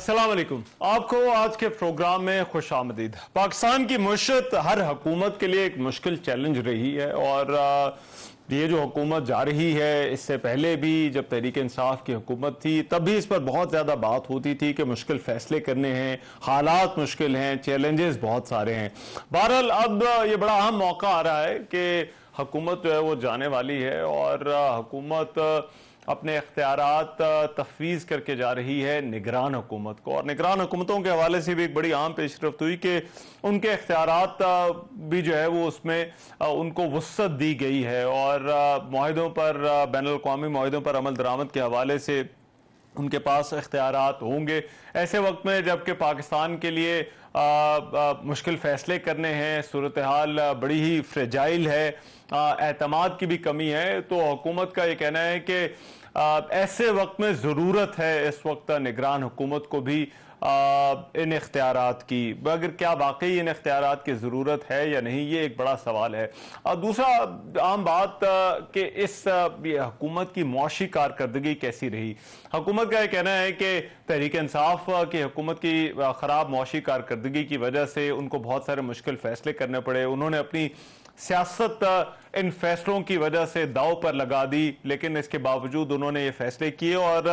वालेकुम आपको आज के प्रोग्राम में खुश आमदीद। पाकिस्तान की मुशत हर हकूमत के लिए एक मुश्किल चैलेंज रही है और ये जो हुकूमत जा रही है, इससे पहले भी जब तहरीक इंसाफ की हुकूमत थी, तब भी इस पर बहुत ज़्यादा बात होती थी कि मुश्किल फ़ैसले करने हैं, हालात मुश्किल हैं चैलेंजेस बहुत सारे हैं। बहरहाल, अब ये बड़ा अहम मौका आ रहा है कि हुकूमत जो है वो जाने वाली है और हुकूमत अपने अख्तियार तफवीज़ करके जा रही है निगरान हुकूमत को। और निगरान हुकूमतों के हवाले से भी एक बड़ी आम पेशरफ हुई कि उनके अख्तियार भी जो है वो उसमें उनको वसत दी गई है। और माहों पर बैन अवी माहों पर अमल दरामद के हवाले से उनके पास इख्तियार होंगे। ऐसे वक्त में जबकि पाकिस्तान के लिए आ, आ, मुश्किल फ़ैसले करने हैं सूरत हाल बड़ी ही फ्रेजाइल है एतमाद की भी कमी है तो हुकूमत का ये कहना है कि ऐसे वक्त में ज़रूरत है इस वक्त निगरान हुकूमत को भी आ, इन इख्तियार की। अगर क्या वाकई इन इख्तियार की ज़रूरत है या नहीं ये एक बड़ा सवाल है। और दूसरा आम बात कि इस हुकूमत की मुआशी कारकर्दगी कैसी रही? हुकूमत का यह कहना है कि तहरीक इंसाफ की हुकूमत की ख़राब मुआशी कारकर्दगी की वजह से उनको बहुत सारे मुश्किल फ़ैसले करने पड़े। उन्होंने अपनी सियासत, इन फैसलों की वजह से दाव पर लगा दी, लेकिन इसके बावजूद उन्होंने ये फैसले किए और,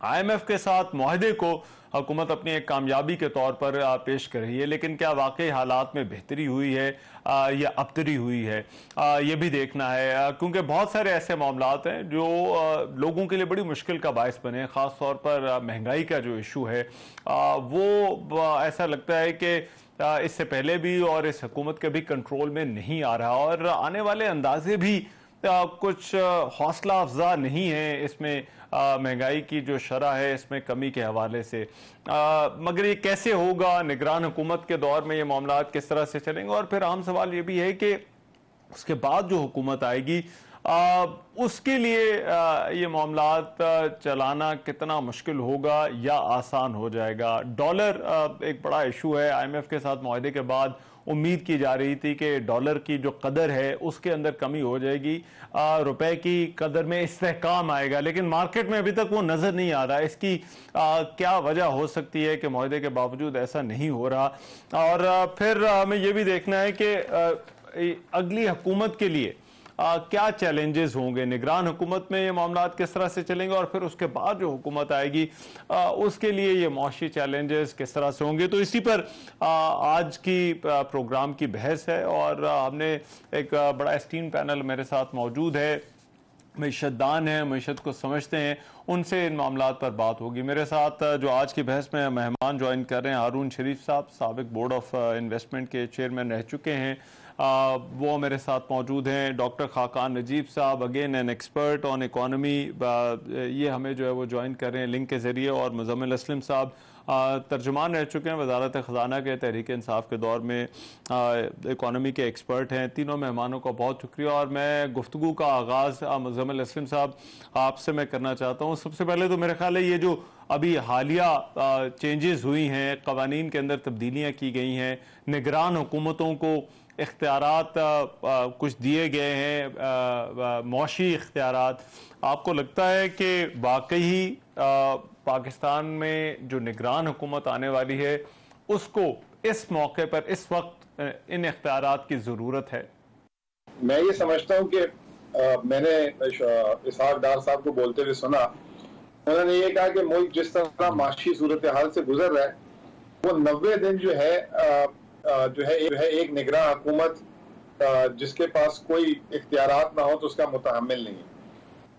आईएमएफ के साथ माहदे को हुकूमत अपनी एक कामयाबी के तौर पर पेश कर रही है। लेकिन क्या वाकई हालात में बेहतरी हुई है या अबतरी हुई है? ये भी देखना है। क्योंकि बहुत सारे ऐसे मामला हैं जो लोगों के लिए बड़ी मुश्किल का बायस बने ख़ास तौर पर महँगाई का जो इशू है। वो ऐसा लगता है कि इससे पहले भी और इस हुकूमत के भी कंट्रोल में नहीं आ रहा और आने वाले अंदाजे भी कुछ हौसला अफजा नहीं है इसमें महँगाई की जो शरह है इसमें कमी के हवाले से। आ, मगर ये कैसे होगा? निगरान हुकूमत के दौर में ये मामला किस तरह से चलेंगे? और फिर आम सवाल ये भी है कि उसके बाद जो हुकूमत आएगी आ, उसके लिए आ, ये मामला चलाना कितना मुश्किल होगा या आसान हो जाएगा? डॉलर एक बड़ा इशू है। आईएमएफ के साथ माहे के बाद उम्मीद की जा रही थी कि डॉलर की जो कदर है उसके अंदर कमी हो जाएगी। रुपए की कदर में इसकाम आएगा लेकिन मार्केट में अभी तक वो नज़र नहीं आ रहा। इसकी आ, क्या वजह हो सकती है कि माहे के बावजूद ऐसा नहीं हो रहा? और फिर हमें ये भी देखना है कि अगली हुकूमत के लिए आ, क्या चैलेंजेस होंगे? निगरान हुकूमत में ये मामला किस तरह से चलेंगे और फिर उसके बाद जो हुकूमत आएगी आ, उसके लिए ये मुआशी चैलेंजेस किस तरह से होंगे? तो इसी पर आ, आज की प्रोग्राम की बहस है और हमने एक बड़ा स्टीम पैनल मेरे साथ मौजूद है। मीशतदान है मीशत को समझते हैं उनसे इन मामला पर बात होगी। मेरे साथ जो आज की बहस में मेहमान ज्वाइन कर रहे हैं हारून शरीफ साहब सबक बोर्ड ऑफ़ इन्वेस्टमेंट के चेयरमैन रह चुके हैं। वो मेरे साथ मौजूद हैं, doctor Khaqan Najeeb sahab again an expert on economy ये हमें जो है वो ज्वाइन कर रहे हैं लिंक के ज़रिए और मुजम्मिल असलम साहब तर्जुमान रह चुके हैं वजारत ख़जाना के तहरीक इंसाफ के दौर में इकानमी के एक्सपर्ट हैं, तीनों मेहमानों का बहुत शुक्रिया और मैं गुफ्तु का आगाज़ मुजम्मिल असलम साहब, आपसे मैं करना चाहता हूँ। सबसे पहले तो मेरा ख्याल है ये जो अभी हालिया चेंजेस हुई हैं, कवानीन के अंदर तब्दीलियाँ की गई हैं, निगरान हुकूमतों को इख्तियार कुछ दिए गए हैं मुशी इख्तियार आपको लगता है कि वाकई पाकिस्तान में जो निगरान हुकूमत आने वाली है, उसको इस मौके पर, इस वक्त इन इख्तियार की ज़रूरत है? मैं ये समझता हूँ कि मैंने इसहाक डार साहब को बोलते हुए सुना। उन्होंने ये कहा कि मुल्क जिस तरह माशी सूरत हाल से गुजर रहा है, वो नब्बे दिन जो है जो है जो है एक निगरान हुकूमत जिसके पास कोई इख्तियार ना हो तो उसका मुतहमल नहीं है।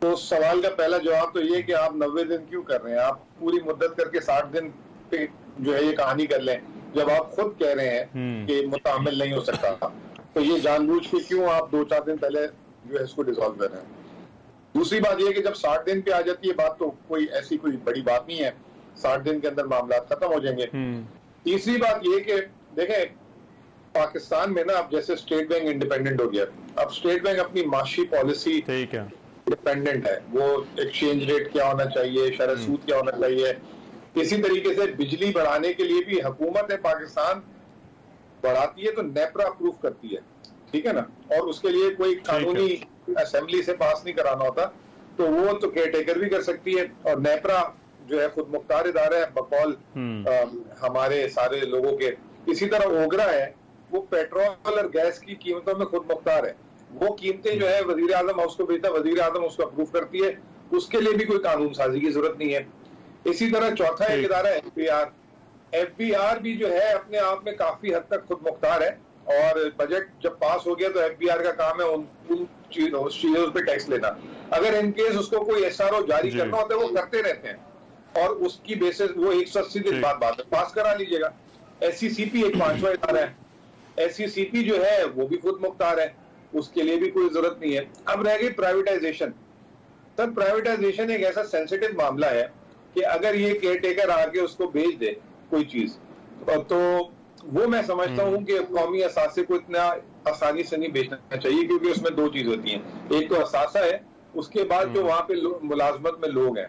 तो सवाल का पहला जवाब तो ये कि आप नब्बे दिन क्यों कर रहे हैं? आप पूरी मुद्दत करके साठ दिन पे जो है ये कहानी कर लें जब आप खुद कह रहे हैं हम्म। कि मुतहमल नहीं हो सकता। तो ये जानबूझ के क्यों आप दो चार दिन पहले जो है इसको डिसॉल्व कर रहे हैं? दूसरी बात यह कि जब साठ दिन पे आ जाती है बात तो कोई ऐसी कोई बड़ी बात नहीं है। साठ दिन के अंदर मामला खत्म हो जाएँगे। हम्म। तीसरी बात यह कि देखें पाकिस्तान में ना अब जैसे स्टेट बैंक इंडिपेंडेंट हो गया। अब स्टेट बैंक अपनी माशी पॉलिसी ठीक है। डिपेंडेंट है। वो एक्सचेंज रेट क्या होना चाहिए हम्म। सूद क्या होना चाहिए? इसी तरीके से बिजली बढ़ाने के लिए भी हुकूमत है पाकिस्तान बढ़ाती है तो नेपरा अप्रूव करती है। ठीक है ना? और उसके लिए कोई कानूनी असेंबली से पास नहीं कराना होता तो वो तो केयर टेकर भी कर सकती है। और नेपरा जो है खुद मुख्तार इदारा है बकौल हमारे सारे लोगों के इसी तरह ओगरा है वो पेट्रोल और गैस की कीमतों में खुद मुख्तार है। वो कीमतें जो है वज़ीर आज़म हाउस को भेजता है वज़ीर आज़म उसको अप्रूव करती है उसके लिए भी कोई कानून साजी की ज़रूरत नहीं है। इसी तरह चौथा एक इदारा F B R F B R भी जो है अपने आप में काफ़ी हद तक खुद मुख्तार है और बजट जब पास हो गया तो एफ़ बी आर का काम है उन उन चीज़ों पे टैक्स लेना। अगर इनकेस उसको कोई एस आर ओ जारी करना होता है वो करते रहते हैं। और उसकी बेसिस वो एक सौ अस्सी दिन बाद बात पास करा लीजिएगा। एस सी सी पी एक पांचवा इदारा है। एस सी सी पी जो है वो भी खुद मुख्तार है। उसके लिए भी कोई ज़रूरत नहीं है। अब रह गई प्राइवेटाइजेशन तब प्राइवेटाइजेशन एक ऐसा सेंसिटिव मामला है कि अगर ये केयर टेकर आके उसको भेज दे कोई चीज़ तो वो मैं समझता हूँ कि कौमी असासे को इतना आसानी से नहीं बेचना चाहिए क्योंकि उसमें दो चीज़ होती है। एक तो असासा है उसके बाद जो हम्म। वहाँ पे मुलाजमत में लोग हैं।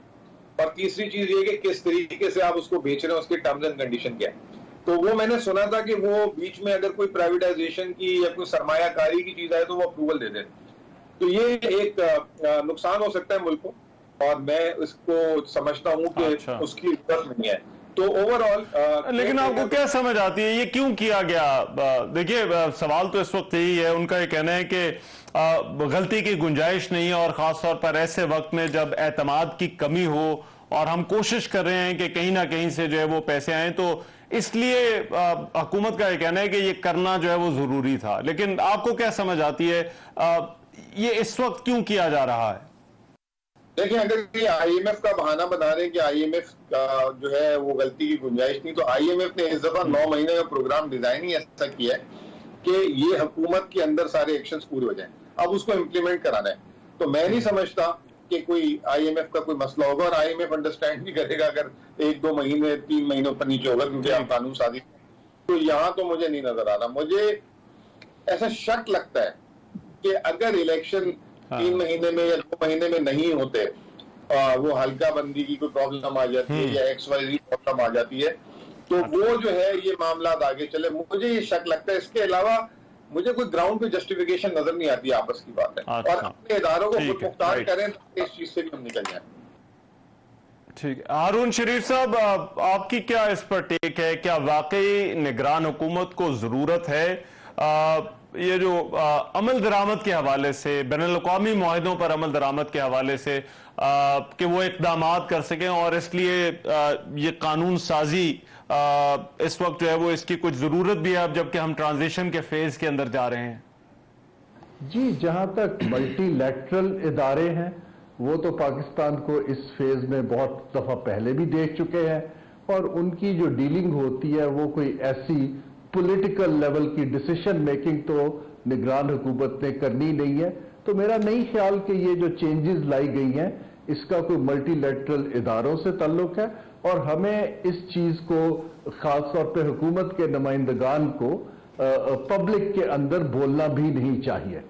और तीसरी चीज़ ये कि किस तरीके से आप उसको बेच रहे हैं उसके टर्म्स एंड कंडीशन क्या है। तो वो मैंने सुना था कि वो बीच में अगर कोई प्राइवेटाइजेशन की या कोई सरमायाकारी की चीज़ आए तो वो अप्रूवल दे दे। तो ये एक नुकसान हो सकता है मुल्क को और मैं इसको समझता हूँ कि अच्छा। उसकी ज़रूरत नहीं है। तो ओवरऑल लेकिन आपको क्या समझ आती है? ये क्यों किया गया? देखिए सवाल तो इस वक्त यही है। उनका ये कहना है कि गलती की गुंजाइश नहीं है और खासतौर पर ऐसे वक्त में जब एतमाद की कमी हो और हम कोशिश कर रहे हैं कि कहीं ना कहीं से जो है वो पैसे आए तो इसलिए हुकूमत का यह कहना है कि ये करना जो है वो ज़रूरी था। लेकिन आपको क्या समझ आती है आ, ये इस वक्त क्यों किया जा रहा है? देखिए अगर ये आईएमएफ का बहाना बना रहे हैं कि आईएमएफ का जो है वो गलती की गुंजाइश नहीं तो आईएमएफ ने इस दफ़ा नौ महीने का प्रोग्राम डिज़ाइन ही ऐसा किया है कि ये हुकूमत के अंदर सारे एक्शन पूरे हो जाए। अब उसको इम्प्लीमेंट कराना है। तो मैं नहीं समझता कि कोई आईएमएफ का कोई मसला होगा और आईएमएफ अंडरस्टैंड नहीं करेगा अगर एक दो महीने तीन महीनों पर नीचे होगा क्योंकि आप कानून साजी तो यहाँ तो मुझे नहीं नज़र आ रहा मुझे ऐसा शक लगता है कि अगर इलेक्शन हाँ। तीन महीने में या दो महीने में नहीं होते आ, वो हल्का बंदी की कोई प्रॉब्लम आ जाती है हम्म। या एक्स वाई प्रॉब्लम आ जाती है तो अच्छा। वो जो है ये मामला आगे चले मुझे ये शक लगता है इसके अलावा मुझे कोई ग्राउंड पे जस्टिफिकेशन नज़र नहीं आती आपस की बात। है अच्छा। और अपने इधारों को मुख्तार करें तो इस चीज़ से भी हम निकल जाए। ठीक। है हारून शरीफ साहब आपकी क्या इस पर टेक है? क्या वाकई निगरान हुकूमत को ज़रूरत है? आ, ये जो आ, अमल दरामद के हवाले से बैन अवी माहों पर अमल दरामद के हवाले से आ, कि वो इकदाम कर सकें और इसलिए ये कानून साजी आ, इस वक्त जो है वो इसकी कुछ ज़रूरत भी है अब, जबकि हम ट्रांजिशन के फ़ेज़ के अंदर जा रहे हैं। जी, जहाँ तक मल्टीलेटरल इदारे हैं, वो तो पाकिस्तान को इस फ़ेज़ में बहुत दफ़ा पहले भी देख चुके हैं, और उनकी जो डीलिंग होती है, वो कोई ऐसी पॉलिटिकल लेवल की डिसीशन मेकिंग तो निगरान हुकूमत ने करनी नहीं है। तो मेरा नहीं ख्याल कि ये जो चेंजेस लाई गई हैं, इसका कोई मल्टीलेटरल इदारों से ताल्लुक है। और हमें इस चीज़ को, खासतौर पर हुकूमत के नुमाइंदगान को पब्लिक के अंदर बोलना भी नहीं चाहिए।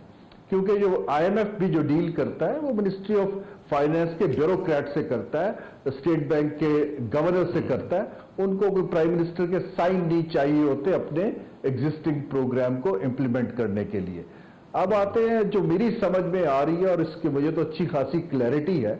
क्योंकि जो आईएमएफ भी जो डील करता है, वो मिनिस्ट्री ऑफ़ फाइनेंस के ब्यूरोक्रेट से करता है, स्टेट बैंक के गवर्नर से करता है, उनको कोई प्राइम मिनिस्टर के साइन नहीं चाहिए होते अपने एग्जिस्टिंग प्रोग्राम को इंप्लीमेंट करने के लिए। अब आते हैं, जो मेरी समझ में आ रही है और इसकी मुझे तो अच्छी खासी क्लैरिटी है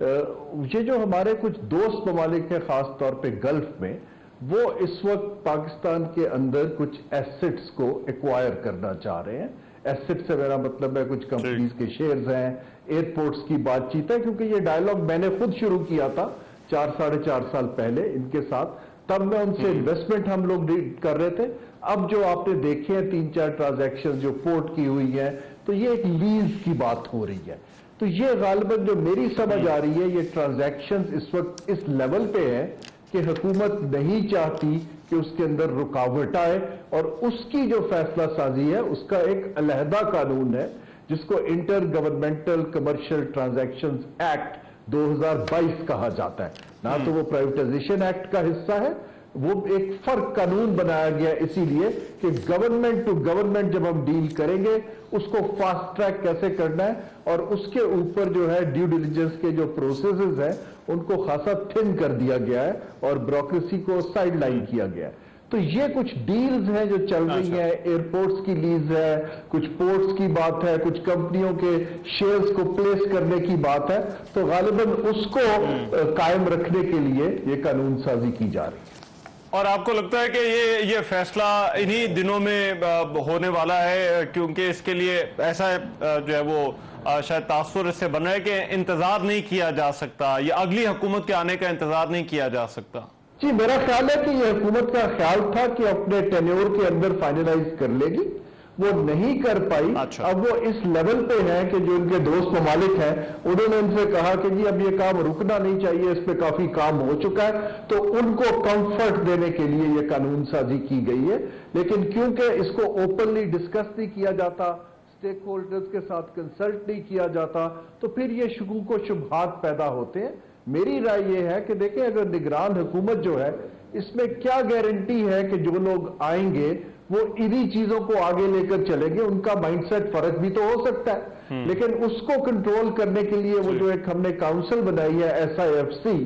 ये जो हमारे कुछ दोस्त ममालिक हैं खास तौर पे गल्फ में वो इस वक्त पाकिस्तान के अंदर कुछ एसेट्स को एक्वायर करना चाह रहे हैं। एसेट से मेरा मतलब है कुछ कंपनीज़ के शेयर्स हैं एयरपोर्ट्स की बातचीत है क्योंकि ये डायलॉग मैंने खुद शुरू किया था चार साढ़े चार साल पहले इनके साथ। तब मैं उनसे इन्वेस्टमेंट हम्म। हम लोग कर रहे थे। अब जो आपने देखे हैं तीन चार ट्रांजैक्शन जो पोर्ट की हुई है तो ये एक लीज की बात हो रही है। तो ये गालबन जो मेरी समझ आ रही है ये ट्रांजैक्शन इस वक्त इस लेवल पे है कि हुकूमत नहीं चाहती कि उसके अंदर रुकावट आए और उसकी जो फैसला साजी है उसका एक अलहदा कानून है जिसको inter governmental commercial transaction act 2022 कहा जाता है। ना तो वो प्राइवेटाइजेशन एक्ट का हिस्सा है वो एक फ़र्क कानून बनाया गया इसीलिए कि गवर्नमेंट टू गवर्नमेंट जब हम डील करेंगे उसको फास्ट ट्रैक कैसे करना है और उसके ऊपर जो है ड्यू डिलीजेंस के जो प्रोसेस हैं उनको खासा थिन कर दिया गया है और ब्रोक्रेसी को साइड लाइन किया गया है तो ये कुछ डील्स हैं जो चल रही अच्छा। हैं एयरपोर्ट्स की लीज है कुछ पोर्ट्स की बात है कुछ कंपनियों के शेयर्स को प्लेस करने की बात है तो गालिबन उसको हम्म। कायम रखने के लिए ये कानून साजी की जा रही है और आपको लगता है कि ये ये फैसला इन्हीं दिनों में होने वाला है, क्योंकि इसके लिए ऐसा जो है वो शायद तासुर इससे बन रहा है कि इंतज़ार नहीं किया जा सकता, या अगली हुकूमत के आने का इंतज़ार नहीं किया जा सकता। जी, मेरा ख्याल है कि ये हुकूमत का ख्याल था कि अपने टेन्योर के अंदर फाइनलाइज कर लेगी। वो नहीं कर पाई। अच्छा। अब वो इस लेवल पे है कि जो इनके दोस्त ममालिक हैं उन्होंने उनसे कहा कि जी अब ये काम रुकना नहीं चाहिए इस पर काफ़ी काम हो चुका है। तो उनको कंफर्ट देने के लिए ये कानून साजी की गई है। लेकिन क्योंकि इसको ओपनली डिस्कस नहीं किया जाता स्टेक होल्डर्स के साथ कंसल्ट नहीं किया जाता तो फिर ये शकूक व शुबहात पैदा होते हैं। मेरी राय यह है कि देखें अगर निगरान हुकूमत जो है इसमें क्या गारंटी है कि जो लोग आएँगे वो इन्हीं चीज़ों को आगे लेकर चलेंगे उनका माइंडसेट फ़र्क भी तो हो सकता है। लेकिन उसको कंट्रोल करने के लिए वो जो। एक हमने काउंसिल बनाई है एस आई एफ़ सी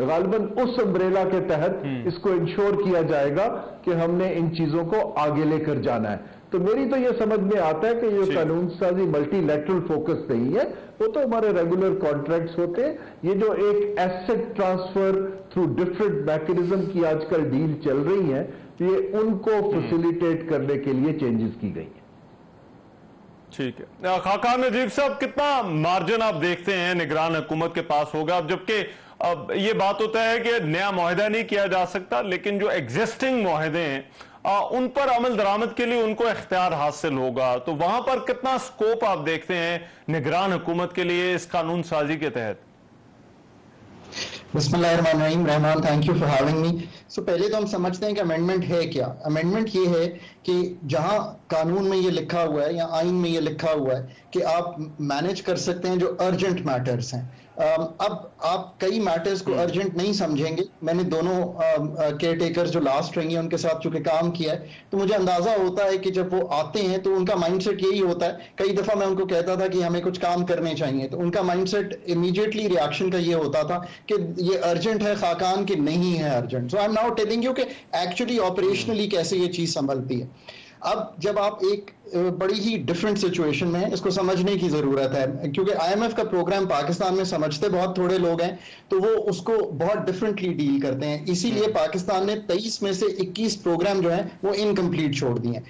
गालबन उस अम्ब्रेला के तहत इसको इंश्योर किया जाएगा कि हमने इन चीज़ों को आगे लेकर जाना है। तो मेरी तो ये समझ में आता है कि ये कानून साजी मल्टीलैटरल फोकस नहीं है। वो तो हमारे रेगुलर कॉन्ट्रैक्ट्स होते हैं। ये जो एक asset transfer through different mechanism की आजकल डील चल रही है ये उनको फैसिलिटेट करने के लिए चेंजेस की गई है। ठीक है। खाकान नजीब साहब कितना मार्जिन आप देखते हैं? निगरान हुकूमत के पास होगा अब जबकि अब ये बात होता है कि नया माहिदा नहीं किया जा सकता लेकिन जो एग्जिस्टिंग माहिदे हैं उन पर अमल दरामद के लिए उनको इख्तियार हासिल होगा। तो वहाँ पर कितना स्कोप आप देखते हैं निगरान हुकूमत के लिए इस कानून साजी के तहत? Rahman thank you for having me so पहले तो हम समझते हैं कि अमेंडमेंट है क्या? अमेंडमेंट ये है कि जहाँ कानून में ये लिखा हुआ है या आइन में ये लिखा हुआ है कि आप मैनेज कर सकते हैं जो अर्जेंट मैटर्स हैं। अब आप कई मैटर्स को अर्जेंट नहीं समझेंगे। मैंने दोनों केयर टेकर जो लास्ट रहेंगे उनके साथ चूँकि काम किया है। तो मुझे अंदाज़ा होता है कि जब वो आते हैं तो उनका माइंडसेट यही होता है। कई दफ़ा मैं उनको कहता था कि हमें कुछ काम करने चाहिए। तो उनका माइंडसेट इमीडिएटली रिएक्शन का ये होता था कि ये अर्जेंट है खाकान कि नहीं है urgent so I am now telling you कि एक्चुअली ऑपरेशनली कैसे ये चीज़ संभलती है। अब जब आप एक बड़ी ही डिफरेंट सिचुएशन में है इसको समझने की ज़रूरत है क्योंकि आईएमएफ का प्रोग्राम पाकिस्तान में समझते बहुत थोड़े लोग हैं तो वो उसको बहुत डिफरेंटली डील करते हैं। इसीलिए पाकिस्तान ने 23 में से 21 प्रोग्राम जो है वो इनकम्प्लीट छोड़ दिए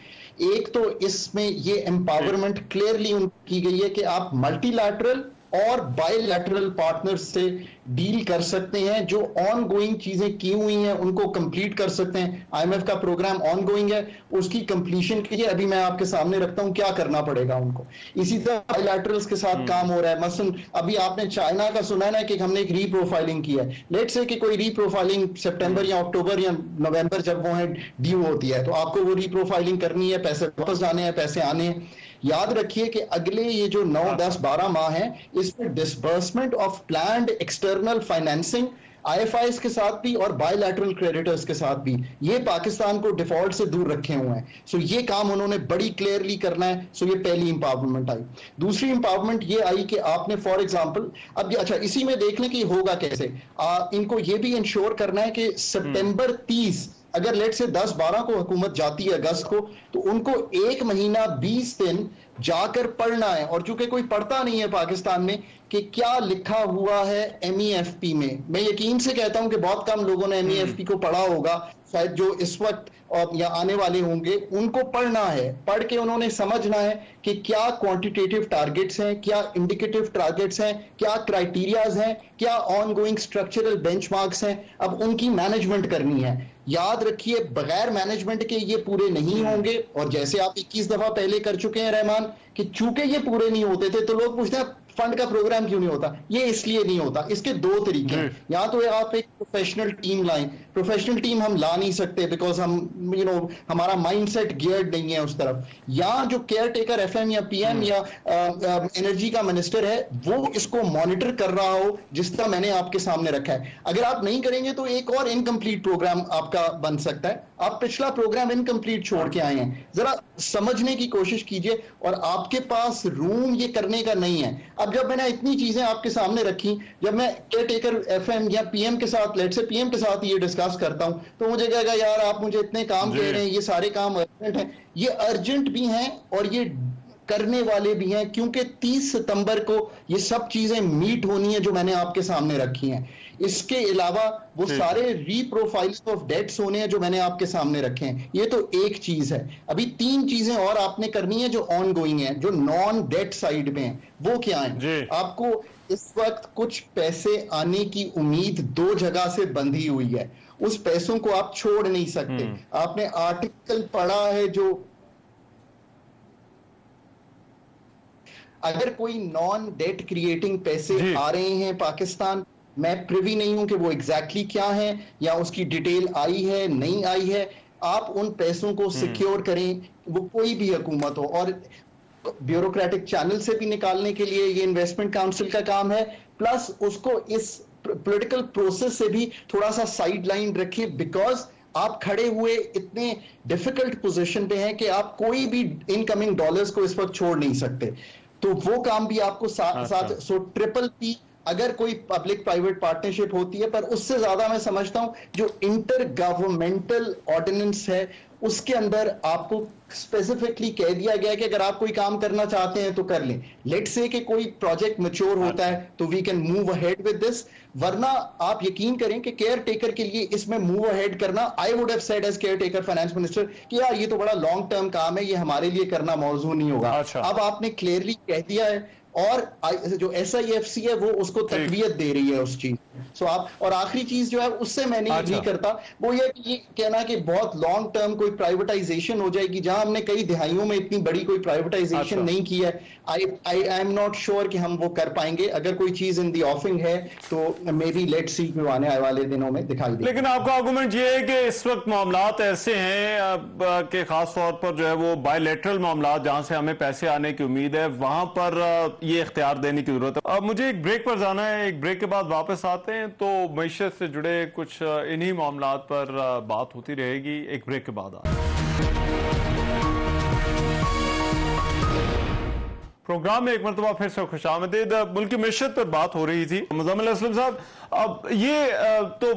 एक तो इसमें ये एम्पावरमेंट क्लियरली की गई है कि आप मल्टीलैटरल और बायलैटरल पार्टनर्स से डील कर सकते हैं जो ऑन गोइंग चीज़ें की हुई हैं उनको कंप्लीट कर सकते हैं। आईएमएफ का प्रोग्राम ऑन गोइंग है उसकी कंप्लीशन के लिए अभी मैं आपके सामने रखता हूँ क्या करना पड़ेगा उनको। इसी तरह बायलैटरल्स के साथ काम हो रहा है। मसलन अभी आपने चाइना का सुना है ना कि हमने एक रीप्रोफाइलिंग की है। लेट से कि कोई रीप्रोफाइलिंग सितंबर या अक्टूबर या नवंबर जब वो है ड्यू होती है तो आपको वो रीप्रोफाइलिंग करनी है पैसे वापस जाने हैं पैसे आने हैं। याद रखिए कि अगले ये जो 9, 10, 12 माह हैं इसमें disbursement of planned external financing IFIs के साथ भी और बायलैटरल क्रेडिटर्स के साथ भी ये पाकिस्तान को डिफ़ॉल्ट से दूर रखे हुए हैं। सो so ये काम उन्होंने बड़ी क्लियरली करना है सो so ये पहली इंपावरमेंट आई। दूसरी इंपावरमेंट ये आई कि आपने फॉर एग्जांपल अब ये अच्छा इसी में देख लें कि होगा कैसे। आ, इनको ये भी इंश्योर करना है कि सितंबर 30 अगर लेट से 10 12 को हुकूमत जाती है अगस्त को तो उनको एक महीना 20 दिन जाकर पढ़ना है। और चूँकि कोई पढ़ता नहीं है पाकिस्तान में कि क्या लिखा हुआ है एमईएफपी में मैं यकीन से कहता हूँ कि बहुत कम लोगों ने एमईएफपी को पढ़ा होगा। शायद जो इस वक्त और या आने वाले होंगे उनको पढ़ना है। पढ़ के उन्होंने समझना है कि क्या क्वांटिटेटिव टारगेट्स हैं क्या इंडिकेटिव टारगेट्स हैं क्या क्राइटेरियाज हैं क्या ऑन गोइंग स्ट्रक्चरल बेंचमार्क्स हैं। अब उनकी मैनेजमेंट करनी है। याद रखिए बगैर मैनेजमेंट के ये पूरे नहीं होंगे। और जैसे आप 21 दफ़ा पहले कर चुके हैं रहमान कि चूँकि ये पूरे नहीं होते थे तो लोग पूछते हैं फंड का प्रोग्राम क्यों नहीं होता? ये इसलिए नहीं होता। इसके दो तरीके हैं। या तो आप एक प्रोफेशनल टीम लाएँ। प्रोफेशनल टीम हम ला नहीं सकते बिकॉज़ हम यू you नो know, हमारा माइंडसेट गियर्ड नहीं है उस तरफ़। या जो केयर टेकर एफएम या पीएम या एनर्जी का मिनिस्टर है वो इसको मॉनिटर कर रहा हो जिस तरह मैंने आपके सामने रखा है। अगर आप नहीं करेंगे तो एक और इनकम्प्लीट प्रोग्राम आपका बन सकता है। आप पिछला प्रोग्राम इनकम्प्लीट छोड़ के आए हैं। जरा समझने की कोशिश कीजिए और आपके पास रूम ये करने का नहीं है। अब अब जब मैंने इतनी चीज़ें आपके सामने रखी जब मैं केयर टेकर एफ़ या पीएम के साथ लेट से पीएम के साथ ये डिस्कस करता हूँ तो मुझे कहेगा यार आप मुझे इतने काम कह रहे हैं ये सारे काम अर्जेंट हैं। ये अर्जेंट भी हैं और ये करने वाले भी हैं क्योंकि 30 सितंबर को ये सब चीज़ें मीट होनी है जो मैंने आपके सामने रखी हैं। इसके अलावा वो सारे रीप्रोफाइल्स ऑफ़ डेट्स होने हैं जो मैंने आपके सामने रखे हैं। ये तो एक चीज़ है। अभी तीन चीज़ें और आपने करनी है जो ऑन गोइंग है जो नॉन डेट साइड में है। वो क्या है? आपको इस वक्त कुछ पैसे आने की उम्मीद दो जगह से बंधी हुई है। उस पैसों को आप छोड़ नहीं सकते। हम्म। आपने आर्टिकल पढ़ा है जो अगर कोई नॉन डेट क्रिएटिंग पैसे आ रहे हैं पाकिस्तान मैं प्रिवी नहीं हूँ कि वो एग्जैक्टली exactly क्या है या उसकी डिटेल आई है नहीं आई है। आप उन पैसों को सिक्योर हम्म। करें वो कोई भी हुकूमत हो। और ब्यूरोक्रेटिक चैनल से भी निकालने के लिए ये इन्वेस्टमेंट काउंसिल का काम है। प्लस उसको इस पॉलिटिकल प्रोसेस से भी थोड़ा सा साइड लाइन रखें बिकॉज़ आप खड़े हुए इतने डिफ़िकल्ट पोजीशन पे हैं कि आप कोई भी इनकमिंग डॉलर्स को इस वक्त छोड़ नहीं सकते। तो वो काम भी आपको साथ हाँ, साथ सो ट्रिपल पी अगर कोई पब्लिक प्राइवेट पार्टनरशिप होती है पर उससे ज़्यादा मैं समझता हूँ जो इंटर गवर्नमेंटल ऑर्डिनेंस है उसके अंदर आपको स्पेसिफिकली कह दिया गया कि अगर आप कोई काम करना चाहते हैं तो कर लें। लेट से कि कोई प्रोजेक्ट मच्योर होता है। तो we can move ahead with this वरना आप यकीन करें कि केयर टेकर के लिए इसमें मूव अहेड करना I would have said as caretaker finance minister कि यार ये तो बड़ा लॉन्ग टर्म काम है ये हमारे लिए करना मौजूद नहीं होगा अच्छा। अब आपने क्लियरली कह दिया है और जो एस आई एफ़ सी है वो उसको तकबीयत दे रही है उस चीज़ सो आप और आखिरी चीज़ जो है उससे मैं नहीं अच्छा। करता। वो ये कि कहना कि बहुत लॉन्ग टर्म कोई प्राइवेटाइजेशन हो जाएगी जहाँ हमने कई दिहाइयों में इतनी बड़ी कोई प्राइवेटाइजेशन अच्छा। नहीं की है। I I I am not sure कि हम वो कर पाएँगे। अगर कोई चीज़ इन दी ऑफिंग है तो मे बी लेट सी क्यों आने वाले दिनों में दिखाई दे लेकिन आपका आर्गूमेंट ये है कि इस वक्त मामला ऐसे हैं कि खास तौर पर जो है वो बायोलेटरल मामला जहाँ से हमें पैसे आने की उम्मीद है वहाँ पर ये इख्तियार देने की ज़रूरत है। अब मुझे एक ब्रेक पर जाना है। एक ब्रेक के बाद वापस आते हैं तो मीशत से जुड़े कुछ इन्हीं मामला पर बात होती रहेगी। एक ब्रेक के बाद प्रोग्राम में एक मरतबा फिर से खुश आमदीद। मुल्क मीशत पर बात हो रही थी। मुजम्मिल असलम साहब, अब ये तो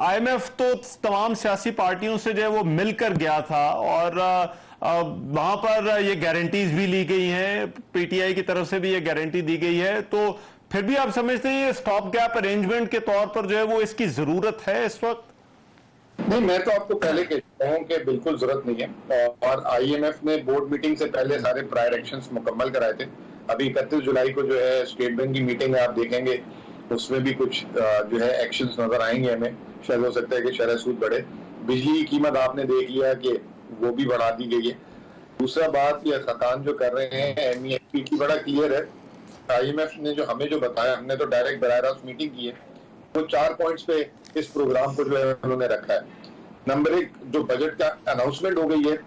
आई एम एफ़ तो तमाम सियासी पार्टियों से जो है वो मिलकर गया था और वहाँ पर ये गारंटीज भी ली गई हैं पीटीआई की तरफ़ से भी ये गारंटी दी गई है तो फिर भी आप समझते हैं ये स्टॉप गैप अरेंजमेंट के तौर पर जो है वो इसकी ज़रूरत है इस वक्त? नहीं, मैं तो आपको पहले कहता हूँ कि बिल्कुल ज़रूरत नहीं है। और आईएमएफ ने बोर्ड मीटिंग से पहले सारे प्रायर एक्शन मुकम्मल कराए थे। अभी इकतीस जुलाई को जो है स्टेट बैंक की मीटिंग आप देखेंगे, उसमें भी कुछ जो है एक्शन नज़र आएँगे हमें। शायद हो सकता है कि शरह सूद बढ़े। बिजली की कीमत आपने देख लिया कि वो भी बढ़ा दी गई है। दूसरा बात, ये खतान जो कर रहे हैं एम e की बड़ा क्लियर है। आईएमएफ ने जो हमें जो बताया, हमने तो डायरेक्ट बरह रास्त मीटिंग की है। वो चार पॉइंट्स पे इस प्रोग्राम को जो है उन्होंने रखा है। नंबर एक, जो बजट का अनाउंसमेंट हो गई है,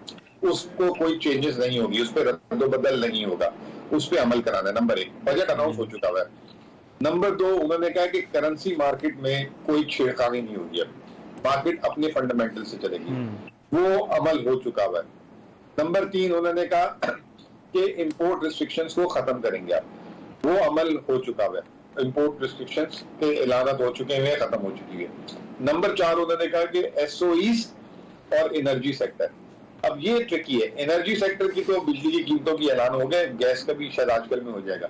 उसको कोई चेंजेस नहीं होगी, उस पर रद्दबदल नहीं होगा। उस पर अमल कराना है नंबर एक। बजट अनाउंस हो चुका है। नंबर दो, उन्होंने कहा कि करेंसी मार्केट में कोई छेड़खानी नहीं होगी अब। मार्केट अपने फंडामेंटल से चलेगी। हम्म। वो अमल हो चुका हुआ है। नंबर तीन, उन्होंने कहा कि इंपोर्ट रिस्ट्रिक्शंस को खत्म करेंगे आप। वो अमल हो चुका है। इम्पोर्ट रिस्ट्रिक्शन के ऐलान हो चुके हैं, खत्म हो चुकी है। नंबर चार, उन्होंने कहा कि एसओईस और एनर्जी सेक्टर अब ये ट्रिकी है एनर्जी सेक्टर की तो बिजली की कीमतों की ऐलान हो गए गैस का भी शायद आजकल में हो जाएगा।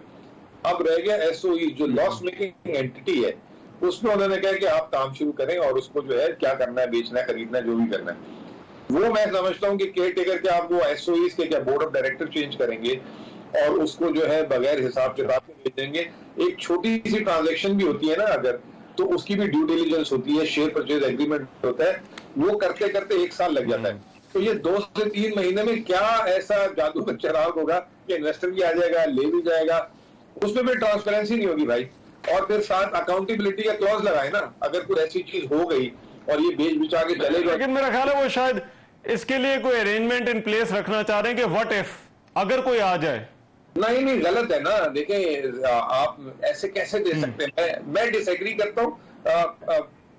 अब रह गया एसओई जो लॉस मेकिंग एंटिटी है, उसमें उन्होंने कहा कि आप काम शुरू करें और उसको जो है क्या करना है, बेचना है, खरीदना है, जो भी करना है। वो मैं समझता हूँ कि केयर टेकर के आप वो एसओईस के क्या बोर्ड ऑफ़ डायरेक्टर चेंज करेंगे और उसको जो है बगैर हिसाब किताब के भेज देंगे। एक छोटी सी ट्रांजेक्शन भी होती है ना अगर तो उसकी भी ड्यू डिलीजेंस होती है शेयर परचेज एग्रीमेंट होता है वो करते करते एक साल लग जाता है। तो ये दो से तीन महीने में क्या ऐसा जादू का चराग होगा कि इन्वेस्टर भी आ जाएगा ले भी जाएगा? उसमें भी ट्रांसपेरेंसी नहीं होगी भाई। और फिर साथ अकाउंटेबिलिटी का क्लॉज लगाए ना अगर कोई ऐसी चीज़ हो गई और ये बेच बिचा के चलेगा लेकिन मेरा ख्याल है वो शायद इसके लिए कोई अरेंजमेंट इन प्लेस रखना चाह रहे हैं कि व्हाट इफ़ अगर कोई आ जाए? नहीं नहीं गलत है ना। देखें आप ऐसे कैसे दे हम्म। सकते हैं? मैं मैं डिसएग्री करता हूँ।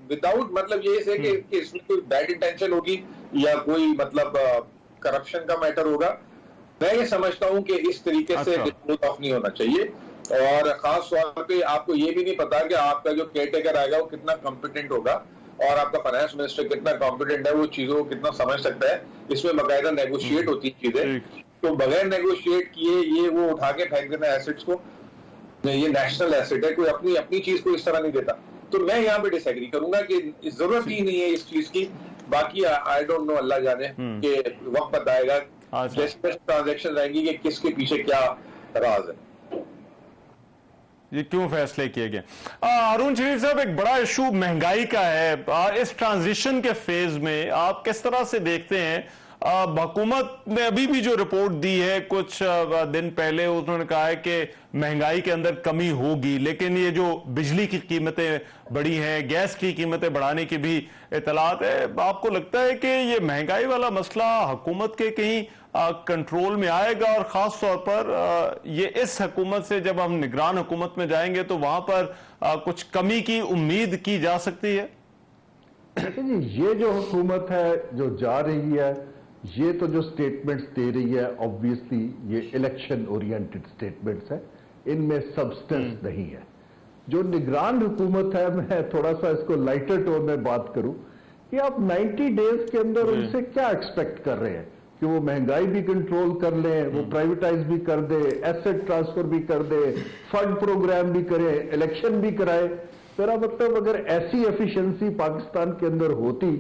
विदाउट मतलब ये से कि, हम्म। कि इसमें कोई बैड इंटेंशन होगी या कोई मतलब करप्शन का मैटर होगा। मैं ये समझता हूँ कि इस तरीके से डिस्पोज अच्छा। ऑफ़ नहीं होना चाहिए। और खास तौर पे आपको ये भी नहीं पता कि आपका जो केयर टेकर आएगा वो कितना कॉम्पिटेंट होगा। और आपका फाइनेंस मिनिस्टर कितना कॉम्पिटेंट है वो चीज़ों को कितना समझ सकता है इसमें बाकायदा नेगोशिएट होती है चीज़ें। तो बगैर नेगोशिएट किए ये वो उठा के फेंक देना एसेट्स को। ये नेशनल एसेट है कोई अपनी अपनी चीज़ को इस तरह नहीं देता। तो मैं यहाँ पे डिसएग्री करूँगा कि ज़रूरत ही नहीं है इस चीज़ की। बाकी आई डोंट नो अल्लाह जाने के वक्त बताएगा अच्छा। ट्रांजेक्शन रहेंगी कि किसके पीछे क्या राज है। ये क्यों फैसले किए गए? अरुण शरीफ साहब एक बड़ा इशू महँगाई का है। आ, इस ट्रांजिशन के फ़ेज़ में आप किस तरह से देखते हैं? हुकूमत ने अभी भी जो रिपोर्ट दी है कुछ दिन पहले उन्होंने कहा है कि महँगाई के अंदर कमी होगी लेकिन ये जो बिजली की कीमतें बढ़ी हैं गैस की कीमतें बढ़ाने की भी इतलात है। आपको लगता है कि ये महँगाई वाला मसला हुकूमत के कहीं कंट्रोल में आएगा और ख़ास तौर पर ये इस हकूमत से जब हम निगरान हुकूमत में जाएँगे तो वहाँ पर कुछ कमी की उम्मीद की जा सकती है? जी ये जो हुकूमत है जो जा रही है ये तो जो स्टेटमेंट्स दे रही है ऑब्वियसली ये इलेक्शन ओरिएंटेड स्टेटमेंट्स है। इनमें सब्सटेंस नहीं है। जो निगरान हुकूमत है मैं थोड़ा सा इसको लाइटर टोन में बात करूँ। कि आप 90 डेज़ के अंदर उनसे क्या एक्सपेक्ट कर रहे हैं? कि वो महँगाई भी कंट्रोल कर लें वो प्राइवेटाइज भी कर दे एसेट ट्रांसफ़र भी कर दे फंड प्रोग्राम भी करे इलेक्शन भी कराए। मेरा मतलब अगर ऐसी एफिशिएंसी पाकिस्तान के अंदर होती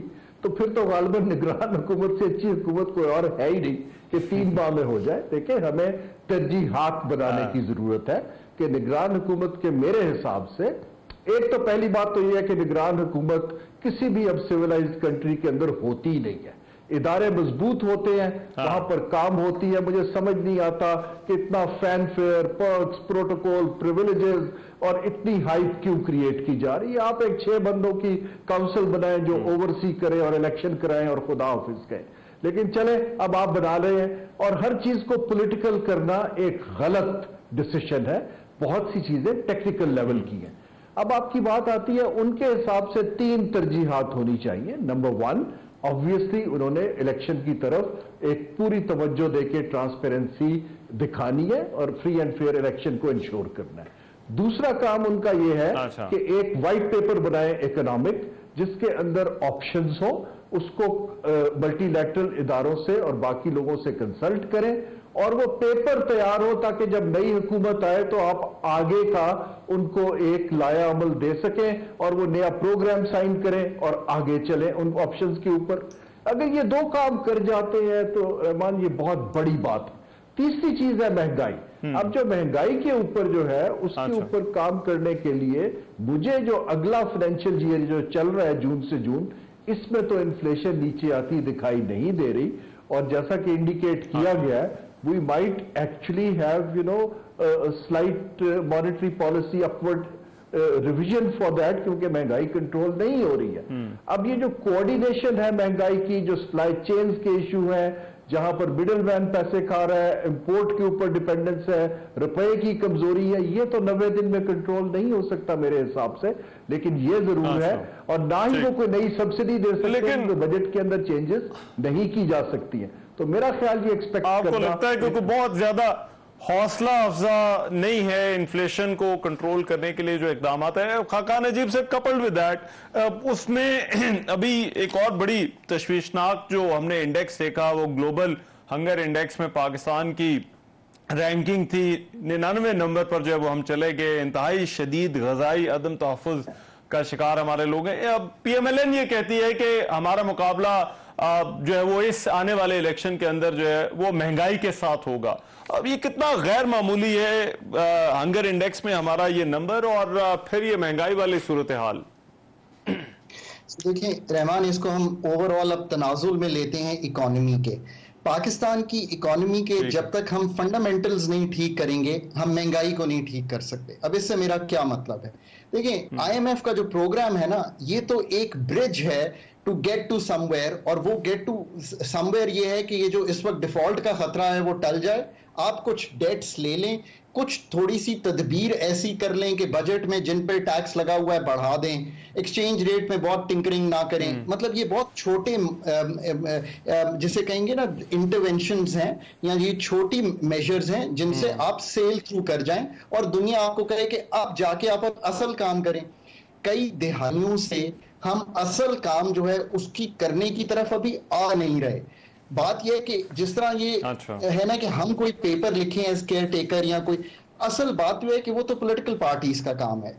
तो फिर तो गालबन निगरान हुकूमत से अच्छी हुकूमत कोई और है ही नहीं कि तीन माह में हो जाए। देखिए हमें तरजीहात बनाने की ज़रूरत है कि निगरान हुकूमत के मेरे हिसाब से एक तो पहली बात तो यह है कि निगरान हुकूमत किसी भी अब सिविलाइज कंट्री के अंदर होती ही नहीं है। इदारे मज़बूत होते हैं हाँ। वहाँ पर काम होती है। मुझे समझ नहीं आता कि इतना फैनफेयर पर्क्स प्रोटोकॉल प्रिविलेजेस और इतनी हाइप क्यों क्रिएट की जा रही है। आप एक छह बंदों की काउंसिल बनाएँ जो ओवरसी करें और इलेक्शन कराएँ और खुदा ऑफ़िस गए लेकिन चले अब आप बना रहे हैं और हर चीज़ को पोलिटिकल करना एक गलत डिसीज़न है। बहुत सी चीज़ें टेक्निकल लेवल की हैं। अब आपकी बात आती है उनके हिसाब से तीन तरजीहत होनी चाहिए। नंबर वन ऑब्वियसली उन्होंने इलेक्शन की तरफ़ एक पूरी तवज्जो देके ट्रांसपेरेंसी दिखानी है और फ्री एंड फेयर इलेक्शन को इंश्योर करना है दूसरा काम उनका यह है अच्छा। कि एक वाइट पेपर बनाए इकोनॉमिक जिसके अंदर ऑप्शंस हो उसको मल्टीलैटरल इदारों से और बाकी लोगों से कंसल्ट करें और वो पेपर तैयार हो ताकि जब नई हुकूमत आए तो आप आगे का उनको एक लाया अमल दे सकें और वो नया प्रोग्राम साइन करें और आगे चलें उन ऑप्शंस के ऊपर। अगर ये दो काम कर जाते हैं तो रहमान ये बहुत बड़ी बात है। तीसरी चीज़ है महँगाई। अब जो महँगाई के ऊपर जो है उसके अच्छा। ऊपर काम करने के लिए मुझे जो अगला फाइनेंशियल ईयर जो चल रहा है जून से जून इसमें तो इन्फ्लेशन नीचे आती दिखाई नहीं दे रही। और जैसा कि इंडिकेट किया गया है we might actually have, you know, a, a slight uh, monetary policy upward revision for that क्योंकि महँगाई कंट्रोल नहीं हो रही है। अब ये जो कोऑर्डिनेशन है महँगाई की जो सप्लाई चेन्स के इशू है जहाँ पर मिडिल मैन पैसे खा रहा है इंपोर्ट के ऊपर डिपेंडेंस है रुपए की कमज़ोरी है ये तो नब्बे दिन में कंट्रोल नहीं हो सकता मेरे हिसाब से लेकिन ये ज़रूर है अच्छा। और ना ही वो कोई नई सब्सिडी दे सकते लेकिन- हैं जो बजट के अंदर चेंजेस नहीं की जा सकती है। तो मेरा ख्याल ये एक्सपेक्ट आपको लगता है क्योंकि बहुत ज़्यादा हौसला अफजा नहीं है इन्फ्लेशन को कंट्रोल करने के लिए जो इकदाम है? खाकान अजीब से कपल्ड विद दैट उसमें अभी एक और बड़ी तशवीशनाक जो हमने इंडेक्स देखा वो ग्लोबल हंगर इंडेक्स में पाकिस्तान की रैंकिंग थी। निन्यानवे नंबर पर जो है वो हम चले गए। इंतहाई शदीद गजाई अदम तहफ़ का शिकार हमारे लोग हैं। अब पी एम एल एन ये कहती है कि हमारा मुकाबला जो है वो इस आने वाले इलेक्शन के अंदर जो है वो महँगाई के साथ होगा। अब ये कितना गैर मामूली है आ, हंगर इंडेक्स में हमारा ये नंबर और आ, फिर ये महँगाई वाली सूरत हाल। देखिए रहमान इसको हम ओवरऑल अब तनाजुल में लेते हैं इकोनॉमी के। पाकिस्तान की इकोनॉमी के जब तक हम फंडामेंटल्स नहीं ठीक करेंगे हम महँगाई को नहीं ठीक कर सकते। अब इससे मेरा क्या मतलब है? देखिए आईएमएफ का जो प्रोग्राम है ना ये तो एक ब्रिज है टू गेट टू समवेयर और वो गेट टू समवेयर ये है कि ये जो इस वक्त डिफ़ॉल्ट का खतरा है वो टल जाए आप कुछ डेट्स ले लें कुछ थोड़ी सी तदबीर ऐसी कर लें कि बजट में जिन पे टैक्स लगा हुआ है बढ़ा दें एक्सचेंज रेट में बहुत टिंकरिंग ना करें हम्म। मतलब ये बहुत छोटे जिसे कहेंगे ना इंटरवेंशन हैं या ये छोटी मेजर्स हैं जिनसे हम्म। आप सेल थ्रू कर जाएँ और दुनिया आपको कहे कि आप जाके आप असल काम करें कई दिहाइयों से हम असल काम जो है उसकी करने की तरफ़ अभी आ नहीं रहे बात यह है कि जिस तरह ये अच्छा। है ना कि हम कोई पेपर लिखे हैं केयर टेकर या कोई असल बात यह है कि वो तो पॉलिटिकल पार्टीज़ का काम है।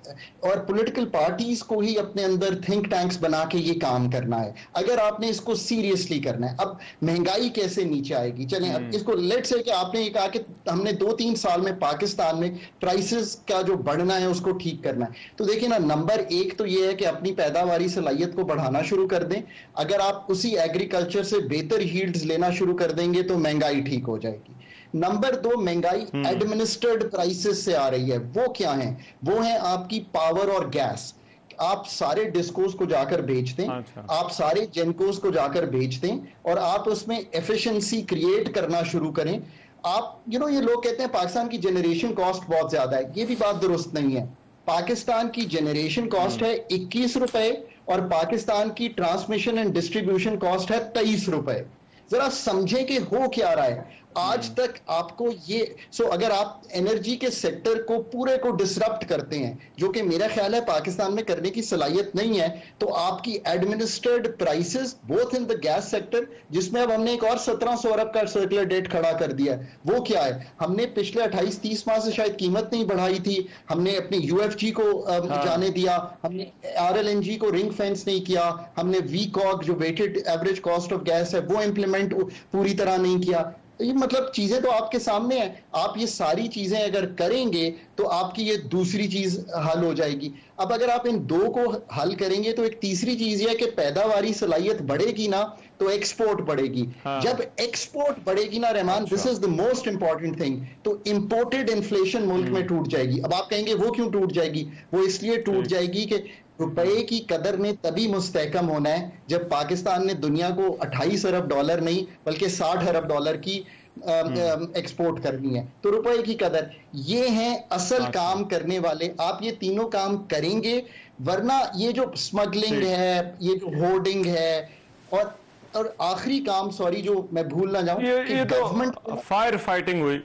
और पॉलिटिकल पार्टीज़ को ही अपने अंदर थिंक टैंक्स बना के ये काम करना है। अगर आपने इसको सीरियसली करना है अब महँगाई कैसे नीचे आएगी? चलें अब हम्म। इसको लेट से कि आपने ये कहा कि हमने दो तीन साल में पाकिस्तान में प्राइसेस का जो बढ़ना है उसको ठीक करना है। तो देखिए ना नंबर एक तो ये है कि अपनी पैदावारी सलाहियत को बढ़ाना शुरू कर दें। अगर आप उसी एग्रीकल्चर से बेहतर हील्ड्स लेना शुरू कर देंगे तो महँगाई ठीक हो जाएगी। नंबर दो महँगाई एडमिनिस्ट्रेड हम्म। प्राइसेस से आ रही है। वो क्या है? वो है आपकी पावर और गैस आप सारे डिस्कोस को जाकर बेच दें अच्छा। आप सारे जेनकोस को जाकर बेच दें और आप उसमें एफिशिएंसी क्रिएट करना शुरू करें। आप यू you नो know, ये लोग कहते हैं पाकिस्तान की जनरेशन कॉस्ट बहुत ज़्यादा है। ये भी बात दुरुस्त नहीं है। पाकिस्तान की जनरेशन कॉस्ट है इक्कीस रुपए और पाकिस्तान की ट्रांसमिशन एंड डिस्ट्रीब्यूशन कॉस्ट है तेईस रुपए। जरा समझे कि हो क्या रहा है। आज तक आपको ये सो अगर आप एनर्जी के सेक्टर को पूरे को डिसरप्ट करते हैं जो कि मेरा ख्याल है पाकिस्तान में करने की सलाहियत नहीं है तो आपकी administered prices both in the gas sector जिसमें अब हमने एक और सत्रह सौ अरब का सर्कुलर डेट खड़ा कर दिया है वो क्या है? हमने पिछले अट्ठाईस तीस माह से शायद कीमत नहीं बढ़ाई थी हमने अपने यूएफजी को हाँ। जाने दिया हमने आरएलएनजी को रिंग फेंस नहीं किया हमने वी जो weighted average cost of gas है वो इंप्लीमेंट पूरी तरह नहीं किया। ये मतलब चीज़ें तो आपके सामने हैं। आप ये सारी चीज़ें अगर करेंगे तो आपकी ये दूसरी चीज़ हल हो जाएगी। अब अगर आप इन दो को हल करेंगे तो एक तीसरी चीज़ ये है कि पैदावारी सलाहियत बढ़ेगी ना तो एक्सपोर्ट बढ़ेगी। हाँ। जब एक्सपोर्ट बढ़ेगी ना Rehman this is the most important thing तो इंपोर्टेड इन्फ्लेशन मुल्क में हम्म। टूट जाएगी। अब आप कहेंगे वो क्यों टूट जाएगी? वो इसलिए टूट जाएगी कि रुपए की कदर ने तभी मुस्तकम होना है जब पाकिस्तान ने दुनिया को 28 अरब डॉलर नहीं बल्कि 60 अरब डॉलर की एक्सपोर्ट हम्म। करनी है तो रुपए की कदर ये हैं असल अच्छा। काम करने वाले आप ये तीनों काम करेंगे वरना ये जो स्मगलिंग है ये जो होर्डिंग है और और आखिरी काम सॉरी जो मैं भूल ना जाऊँ ये, ये तो फायर फाइटिंग हुई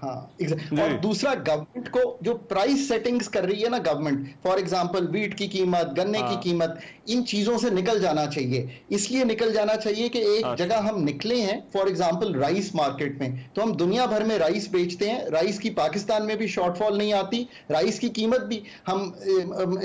हाँ और दूसरा गवर्नमेंट को जो प्राइस सेटिंग्स कर रही है ना गवर्नमेंट फॉर एग्जांपल वीट की कीमत गन्ने हाँ. की कीमत इन चीज़ों से निकल जाना चाहिए। इसलिए निकल जाना चाहिए कि एक हाँ. जगह हम निकले हैं फॉर एग्जांपल राइस मार्केट में। तो हम दुनिया भर में राइस बेचते हैं राइस की पाकिस्तान में भी शॉर्टफॉल नहीं आती राइस की कीमत भी हम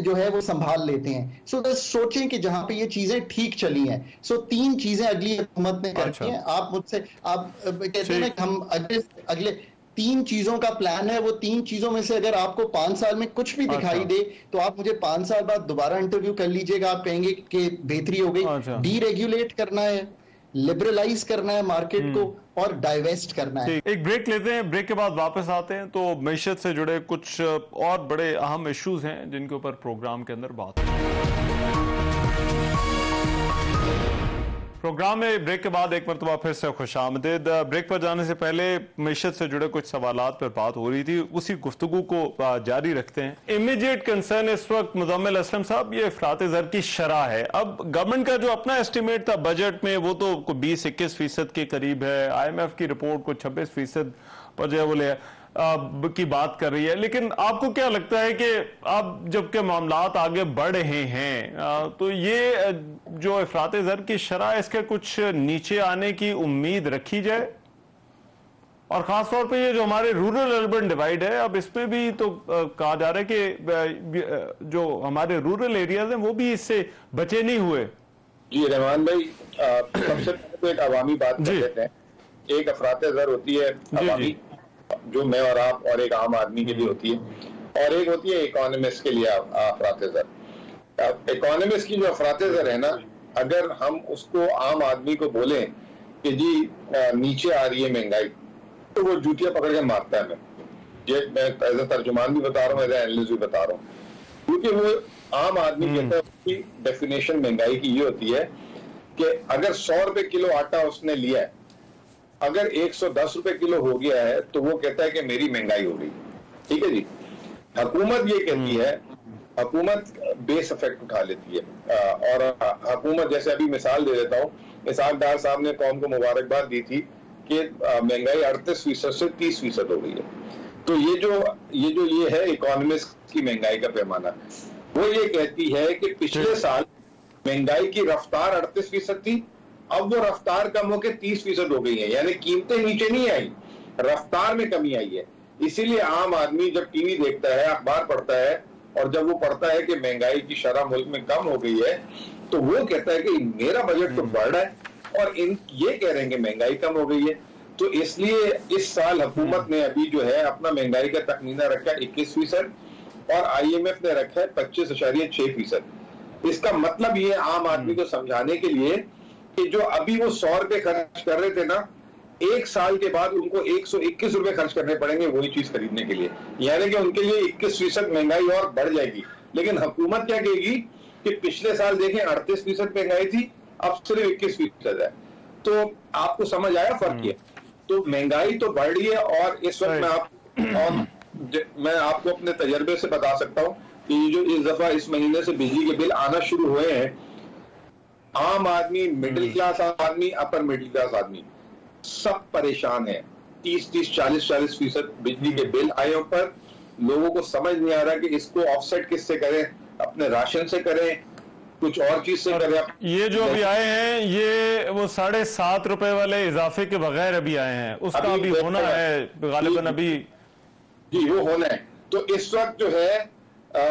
जो है वो संभाल लेते हैं। सो so, सोचें कि जहाँ पे ये चीज़ें ठीक चली हैं। सो so, तीन चीज़ें अगली हुकूमत ने करती अच्छा। हैं। आप मुझसे आप कहते हैं हम अगले अगले तीन चीज़ों का प्लान है वो तीन चीज़ों में से अगर आपको पाँच साल में कुछ भी दिखाई अच्छा। दे तो आप मुझे पाँच साल बाद दोबारा इंटरव्यू कर लीजिएगा आप कहेंगे कि बेहतरी हो गई अच्छा। डीरेगुलेट करना है लिबरलाइज करना है मार्केट को हम्म। और डाइवेस्ट करना है एक ब्रेक लेते हैं ब्रेक के बाद वापस आते हैं तो मीशत से जुड़े कुछ और बड़े अहम इश्यूज़ हैं जिनके ऊपर प्रोग्राम के अंदर बात प्रोग्राम में ब्रेक के बाद एक मरतबा फिर से खुश आमदेद। ब्रेक पर जाने से पहले मीशत से जुड़े कुछ सवाल पर बात हो रही थी, उसी गुफ्तु को जारी रखते हैं। इमीडिएट कंसर्न इस वक्त मुजम्मिल असलम साहब, ये अफरात जर की शराह है। अब गवर्नमेंट का जो अपना एस्टिमेट था बजट में, वो तो बीस इक्कीस फ़ीसद के करीब है। आई एम एफ़ की रिपोर्ट को छब्बीस फ़ीसद पर जो है वो ले की बात कर रही है लेकिन आपको क्या लगता है कि अब जबकि मामला आगे बढ़ रहे हैं तो ये जो अफरात जर की शराह इसके कुछ नीचे आने की उम्मीद रखी जाए? और खासतौर पे ये जो हमारे रूरल अर्बन डिवाइड है अब इसमें भी तो कहा जा रहा है कि जो हमारे रूरल एरियाज़ हैं वो भी इससे बचे नहीं हुए। जी रहमान भाई सबसे पहले तो एक अवामी बात कर लेते हैं। एक अफरात जर होती है अवामी जो। मैं और आप और एक आम आदमी के लिए होती है और एक होती है इकोनॉमिस्ट के लिए अफरात इकोनॉमिस्ट की जो अफरात है ना अगर हम उसको आम आदमी को बोले कि जी नीचे आ रही है महँगाई तो वो जूतियाँ पकड़ के मारता है मैं ये मैं एज ए तर्जुमान भी बता रहा हूँ एज एनालिस्ट भी बता रहा हूँ। क्योंकि वो आम आदमी हम्म। कहता है उसकी डेफिनेशन महँगाई की ये होती है कि अगर सौ रुपए किलो आटा उसने लिया है अगर 110 रुपए किलो हो गया है तो वो कहता है कि मेरी महँगाई हो गई। ठीक है जी? हुकूमत ये कहती है हुकूमत बेस इफ़ेक्ट उठा लेती है। और हुकूमत जैसे अभी मिसाल दे देता हूँ इसहाक डार साहब ने कौम को मुबारकबाद दी थी कि महँगाई अड़तीस फ़ीसद से तीस फ़ीसद हो गई है। तो ये जो ये जो ये है इकोनॉमिस्ट की महँगाई का पैमाना वो ये कहती है कि पिछले साल महँगाई की रफ्तार अड़तीस फ़ीसद थी अब वो रफ्तार कम होकर तीस फ़ीसद हो गई है यानी कीमतें नीचे नहीं आई रफ्तार में कमी आई है। इसीलिए आम आदमी जब टीवी देखता है अखबार पढ़ता है और जब वो पढ़ता है कि महँगाई की शरह मुल्क में कम हो गई है तो वो कहता है कि मेरा बजट तो बढ़ रहा है और इन ये कह रहे हैं कि महँगाई कम हो गई है। तो इसलिए इस साल हुकूमत ने अभी जो है अपना महँगाई का तखमीना रखा है इक्कीस फ़ीसद और आई एम एफ़ ने रखा है पच्चीस अशारिया छह फ़ीसद। इसका मतलब ये आम आदमी को समझाने के लिए कि जो अभी वो सौ रुपए खर्च कर रहे थे ना एक साल के बाद उनको एक सौ इक्कीस रुपए खर्च करने पड़ेंगे वही चीज़ खरीदने के लिए। यानी कि उनके लिए इक्कीस फ़ीसद महँगाई और बढ़ जाएगी। लेकिन हुकूमत क्या कहेगी कि पिछले साल देखें अड़तीस फ़ीसद महँगाई थी अब सिर्फ़ इक्कीस फ़ीसद है। तो आपको समझ आया फ़र्क ये तो महँगाई तो बढ़ रही है और इस वक्त मैं आप और मैं आपको अपने तजर्बे से बता सकता हूँ कि जो इस दफ़ा इस महीने से बिजली के बिल आना शुरू हुए हैं आम आदमी मिडिल क्लास आदमी अपर मिडिल क्लास आदमी। सब परेशान है। तीस तीस चालीस चालीस फ़ीसद बिजली के बिल आए ऊपर लोगों को समझ नहीं आ रहा कि इसको ऑफसेट किससे करें अपने राशन से करें कुछ और चीज़ से करें। ये जो अभी आए हैं ये वो साढ़े सात रुपए वाले इजाफे के बगैर अभी आए हैं। उसका अभी अभी होना है। गालिबन अभी। जी वो होना है। तो इस वक्त जो है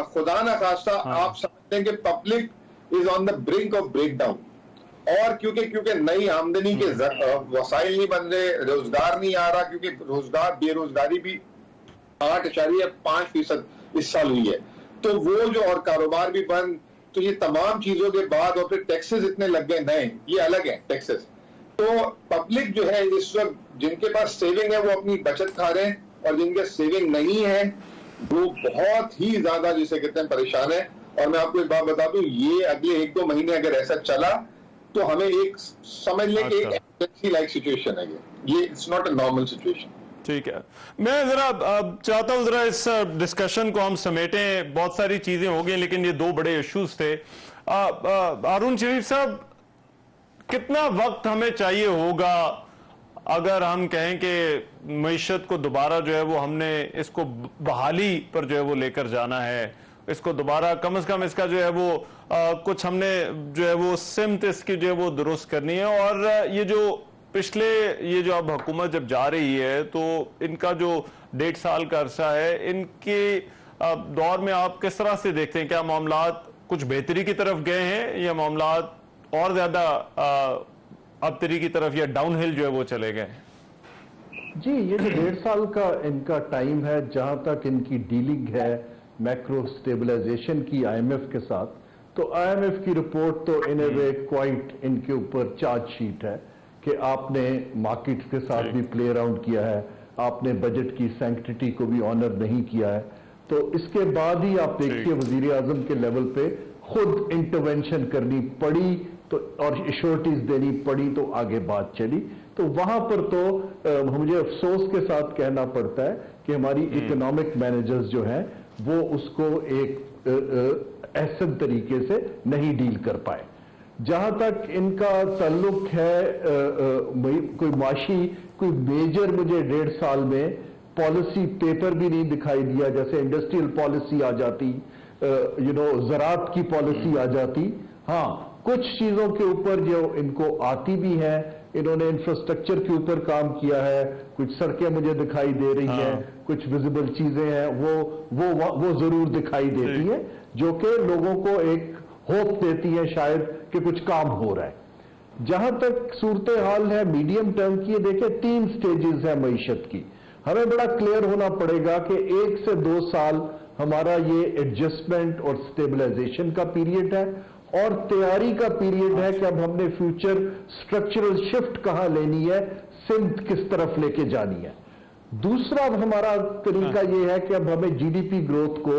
खुदा ना खास्ता आप समझते हैं कि public is on the brink of breakdown और क्योंकि क्योंकि नई आमदनी के वसाइल नहीं बन रहे रोज़गार नहीं आ रहा क्योंकि रोज़गार बेरोजगारी भी आठ इशारिया पाँच फ़ीसद इस साल हुई है। तो वो जो और कारोबार भी बंद तो ये तमाम चीज़ों के बाद और फिर टैक्सेस इतने लग गए नए ये अलग है टैक्सेस तो पब्लिक जो है इस वक्त जिनके पास सेविंग है वो अपनी बचत खा रहे हैं और जिनके सेविंग नहीं है वो बहुत ही ज़्यादा जिसे कहते हैं परेशान है। और मैं आपको एक बात बता दूँ ये अगले एक दो महीने अगर ऐसा चला तो हमें एक समझ लें कि एक अच्छा। लाइक सिचुएशन है ये। ये it's not a normal situation ठीक है। मैं जरा चाहता हूँ जरा इस डिस्कशन को हम समेटें। बहुत सारी चीज़ें हो गई लेकिन ये दो बड़े इश्यूज़ थे। अरुण शरीफ साहब कितना वक्त हमें चाहिए होगा अगर हम कहें कि मीशत को दोबारा जो है वो हमने इसको बहाली पर जो है वो लेकर जाना है? इसको दोबारा कम से कम इसका जो है वो आ, कुछ हमने जो है वो सिमत इसकी जो है वो दुरुस्त करनी है। और ये जो पिछले ये जो अब हुकूमत जब जा रही है तो इनका जो डेढ़ साल का अरसा है इनके दौर में आप किस तरह से देखते हैं? क्या मामला कुछ बेहतरी की तरफ़ गए हैं या मामला और ज़्यादा अबतरी की तरफ़ या डाउनहिल जो है वो चले गए? जी ये जो डेढ़ साल का इनका टाइम है जहाँ तक इनकी डीलिंग है मैक्रो स्टेबलाइजेशन की आईएमएफ के साथ तो आईएमएफ की रिपोर्ट तो इन ए वे क्वाइट इनके ऊपर चार्जशीट है कि आपने मार्केट के साथ भी प्ले अराउंड किया है आपने बजट की सैंक्टिटी को भी ऑनर नहीं किया है। तो इसके बाद ही आप देखिए वज़ीर आज़म के लेवल पे खुद इंटरवेंशन करनी पड़ी तो और श्योरिटीज देनी पड़ी तो आगे बात चली। तो वहाँ पर तो अ, मुझे अफसोस के साथ कहना पड़ता है कि हमारी इकोनॉमिक मैनेजर्स जो हैं वो उसको एक ऐसन तरीके से नहीं डील कर पाए। जहाँ तक इनका ताल्लुक है अ, मई- कोई माशी कोई मेजर मुझे डेढ़ साल में पॉलिसी पेपर भी नहीं दिखाई दिया जैसे इंडस्ट्रियल पॉलिसी आ जाती यू नो ज़रात की पॉलिसी आ जाती। हाँ कुछ चीज़ों के ऊपर जो इनको आती भी है इन्होंने इंफ्रास्ट्रक्चर के ऊपर काम किया है कुछ सड़कें मुझे दिखाई दे रही हैं कुछ विजिबल चीज़ें हैं वो वो वो ज़रूर दिखाई देती हैं जो कि लोगों को एक होप देती है शायद कि कुछ काम हो रहा है। जहाँ तक सूरत हाल है मीडियम टर्म की देखिए तीन स्टेजेस है मीशत की। हमें बड़ा क्लियर होना पड़ेगा कि एक से दो साल हमारा ये एडजस्टमेंट और स्टेबलाइजेशन का पीरियड है। और तैयारी का पीरियड है कि अब हमने फ्यूचर स्ट्रक्चरल शिफ्ट कहाँ लेनी है सिंध किस तरफ़ लेके जानी है। दूसरा अब हमारा तरीका यह है कि अब हमें जीडीपी ग्रोथ को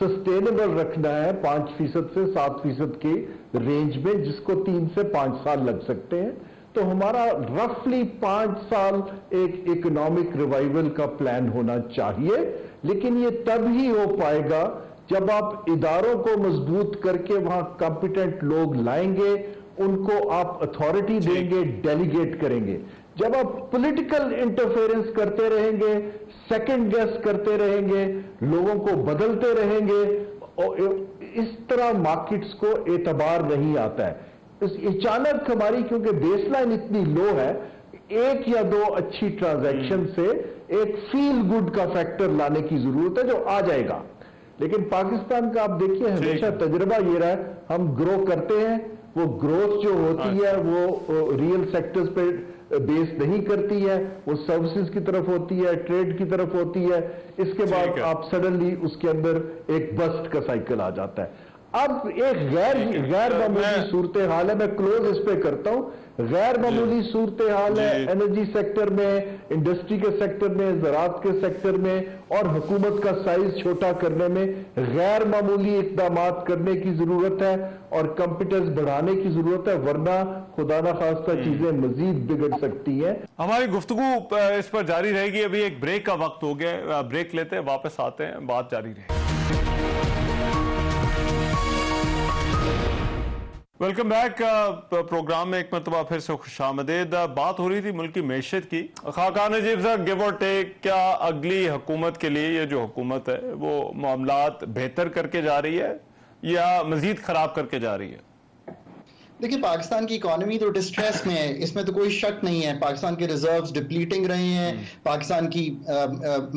सस्टेनेबल रखना है, पाँच फ़ीसद से सात फ़ीसद के रेंज में, जिसको तीन से पाँच साल लग सकते हैं। तो हमारा रफली पाँच साल एक इकोनॉमिक रिवाइवल का प्लान होना चाहिए, लेकिन ये तब ही हो पाएगा जब आप इदारों को मज़बूत करके वहाँ कॉम्पिटेंट लोग लाएँगे उनको आप अथॉरिटी देंगे डेलीगेट करेंगे। जब आप पॉलिटिकल इंटरफेरेंस करते रहेंगे सेकंड गेस करते रहेंगे लोगों को बदलते रहेंगे और इस तरह मार्केट्स को एतबार नहीं आता है। इस अचानक हमारी क्योंकि बेसलाइन इतनी लो है एक या दो अच्छी ट्रांजैक्शन से एक फील गुड का फैक्टर लाने की ज़रूरत है जो आ जाएगा। लेकिन पाकिस्तान का आप देखिए हमेशा तजर्बा ये रहा है हम ग्रो करते हैं वो ग्रोथ जो होती अच्छा। है। वो रियल सेक्टर्स पे बेस नहीं करती है वो सर्विसेज़ की तरफ़ होती है ट्रेड की तरफ़ होती है इसके बाद आप सडनली उसके अंदर एक बस्ट का साइकिल आ जाता है। अब एक गैर गैर मामूली सूरत हाल है मैं क्लोज इस पे करता हूँ। गैर मामूली सूरत हाल है एनर्जी सेक्टर में इंडस्ट्री के सेक्टर में ज़रात के सेक्टर में और हुकूमत का साइज़ छोटा करने में गैर मामूली इकदाम करने की ज़रूरत है और कंप्यूटर्स बढ़ाने की ज़रूरत है वरना खुदा ना खास्ता हम्म। चीज़ें मजीद बिगड़ सकती हैं। हमारी गुफ्तु इस पर जारी रहेगी। अभी एक ब्रेक का वक्त हो गया ब्रेक लेते हैं वापस आते हैं बात जारी रहेगी। वेलकम बैक प्रोग्राम में एक मरतबा फिर से खुश आमदेद। Uh, बात हो रही थी मुल्क की मैशत की। खाकान नजीब सर गिव और टेक क्या अगली हुकूमत के लिए ये जो हुकूमत है वो मामला बेहतर करके जा रही है या मजीद खराब करके जा रही है? देखिए पाकिस्तान की इकोनॉमी तो डिस्ट्रेस में है। इसमें तो कोई शक नहीं है। पाकिस्तान के रिजर्व्स डिप्लीटिंग रहे हैं। हम्म। पाकिस्तान की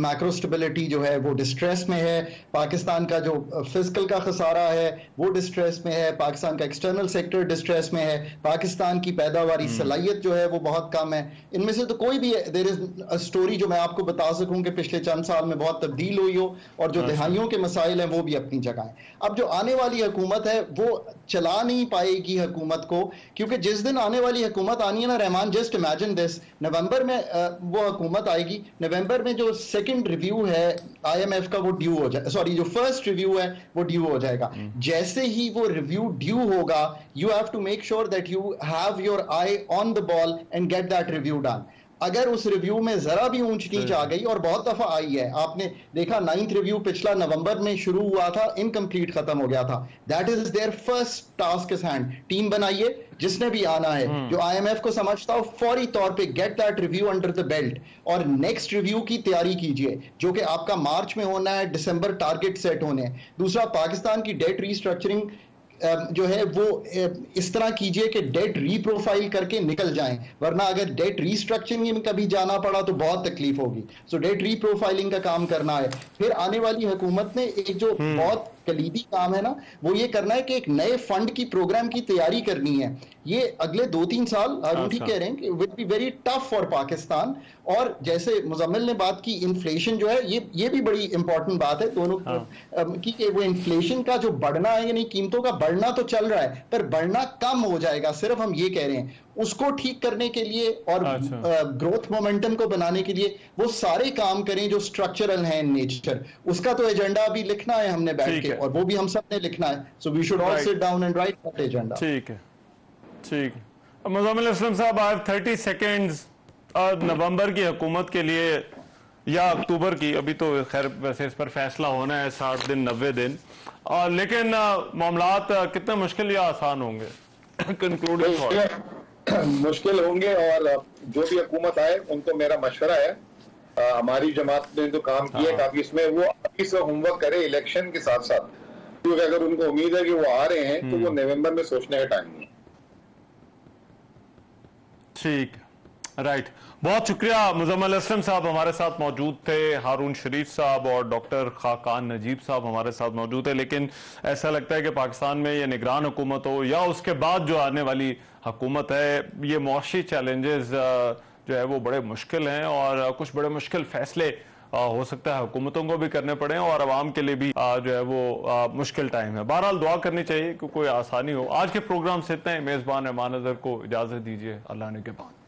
मैक्रो स्टेबिलिटी जो है वो डिस्ट्रेस में है। पाकिस्तान का जो फ़िज़िकल का खसारा है वो डिस्ट्रेस में है। पाकिस्तान का एक्सटर्नल सेक्टर डिस्ट्रेस में है। पाकिस्तान की पैदावारी हम्म। सलाहियत जो है वो बहुत कम है। इनमें से तो कोई भी देर इज़ स्टोरी जो मैं आपको बता सकूँ कि पिछले चंद साल में बहुत तब्दील हुई हो और जो अच्छा। दहाइयों के मसाइल हैं वो भी अपनी जगह है। अब जो आने वाली हुकूमत है वो चला नहीं पाएगी हुकूमत। हुकूमत को क्योंकि जिस दिन आने वाली हुकूमत आनी है ना Rehman just imagine this November में वो हुकूमत आएगी नवंबर में जो सेकंड रिव्यू है आईएमएफ का वो ड्यू हो जाए सॉरी जो फ़र्स्ट रिव्यू है वो ड्यू हो जाएगा हम्म। जैसे ही वो रिव्यू ड्यू होगा you have to make sure that you have your eye on the ball and get that review done अगर उस रिव्यू में जरा भी ऊंच नीच आ गई और बहुत दफ़ा आई है आपने देखा नाइन्थ रिव्यू पिछला नवंबर में शुरू हुआ था इनकम्प्लीट खत्म हो गया था। That is their first task is hand team बनाइए जिसने भी आना है हम्म। जो आईएमएफ को समझता हो फौरी तौर पे get that review under the belt और नेक्स्ट रिव्यू की तैयारी कीजिए जो कि आपका मार्च में होना है दिसंबर टारगेट सेट होने हैं। दूसरा पाकिस्तान की डेट रीस्ट्रक्चरिंग जो है वो इस तरह कीजिए कि डेट रीप्रोफाइल करके निकल जाएँ वरना अगर डेट रीस्ट्रक्चरिंग में कभी जाना पड़ा तो बहुत तकलीफ़ होगी सो डेट रीप्रोफाइलिंग का काम करना है फिर आने वाली हुकूमत ने एक जो हम्म। बहुत कलीदी काम है ना वो ये करना है कि एक नए फंड की प्रोग्राम की तैयारी करनी है ये अगले दो तीन साल अरुण ठीक अच्छा। कह रहे हैं कि will be very tough for Pakistan और जैसे मुजम्मिल ने बात की इन्फ्लेशन जो है ये ये भी बड़ी इंपॉर्टेंट बात है दोनों हाँ। की कि वो इन्फ्लेशन का जो बढ़ना है यानी कीमतों का बढ़ना तो चल रहा है पर बढ़ना कम हो जाएगा सिर्फ़ हम ये कह रहे हैं उसको ठीक करने के लिए और अच्छा। ग्रोथ मोमेंटम को बनाने के लिए वो सारे काम करें जो स्ट्रक्चरल हैं इन नेचर उसका तो एजेंडा अभी लिखना है हमने बैठ के और वो भी हम सबने लिखना है। So we should all sit down and write that agenda ठीक है। ठीक है। मुजम्मिल असलम साहब आई हैव 30 सेकंड्स नवंबर की हुकूमत के लिए या अक्टूबर की अभी तो खैर वैसे इस पर फैसला होना है साठ दिन नब्बे दिन। आ, लेकिन मामला कितने मुश्किल या आसान होंगे? कंक्लूडिंग मुश्किल होंगे और जो भी हुकूमत आए उनको मेरा मशवरा है। आ, हमारी जमात ने जो काम किया है। काफ़ी इसमें वो अभी से होमवर्क करे इलेक्शन के साथ साथ क्योंकि अगर उनको उम्मीद है कि वो आ रहे हैं तो वो हम्म। नवंबर में सोचने का टाइम नहीं ठीक। राइट बहुत शुक्रिया मुजम्मल असलम साहब हमारे साथ मौजूद थे, हारून शरीफ साहब और डॉक्टर खाकान नजीब साहब हमारे साथ मौजूद है लेकिन ऐसा लगता है कि पाकिस्तान में ये निगरान हुकूमत हो या उसके बाद जो आने वाली हुकूमत है, ये मुशी चैलेंजेस जो है वो बड़े मुश्किल हैं और कुछ बड़े मुश्किल फैसले हो सकता है हुकूमतों को भी करने पड़े और आवाम के लिए भी जो है वो मुश्किल टाइम है। बहरहाल दुआ करनी चाहिए कि कोई आसानी हो। आज के प्रोग्राम से इतना ही। मेज़बान अजहर को इजाज़त दीजिए। अल्लाह ने के बाद।